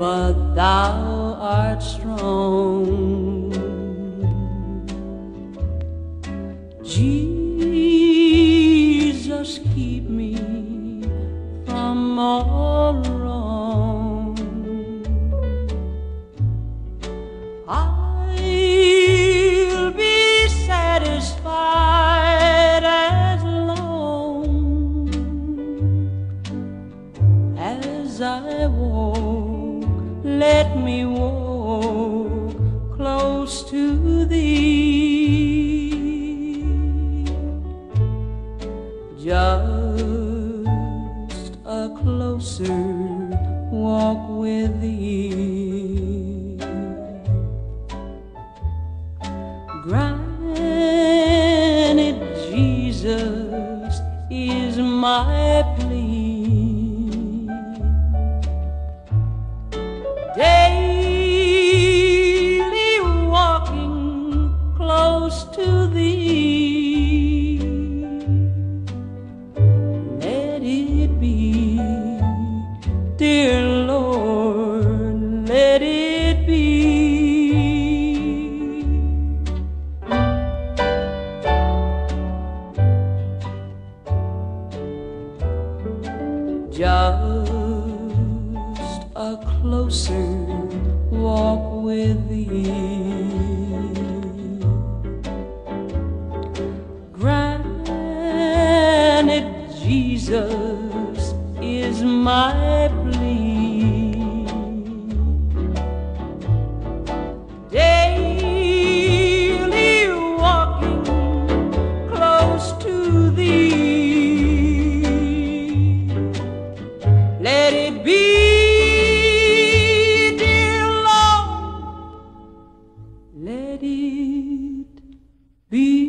but thou art strong. Jesus, keep me from all wrong. I'll be satisfied as long as I walk. Let me walk close to thee. Just a closer walk with thee. just a closer walk with thee. Granted, Jesus is my. Place. Let it be, dear Lord. Let it be.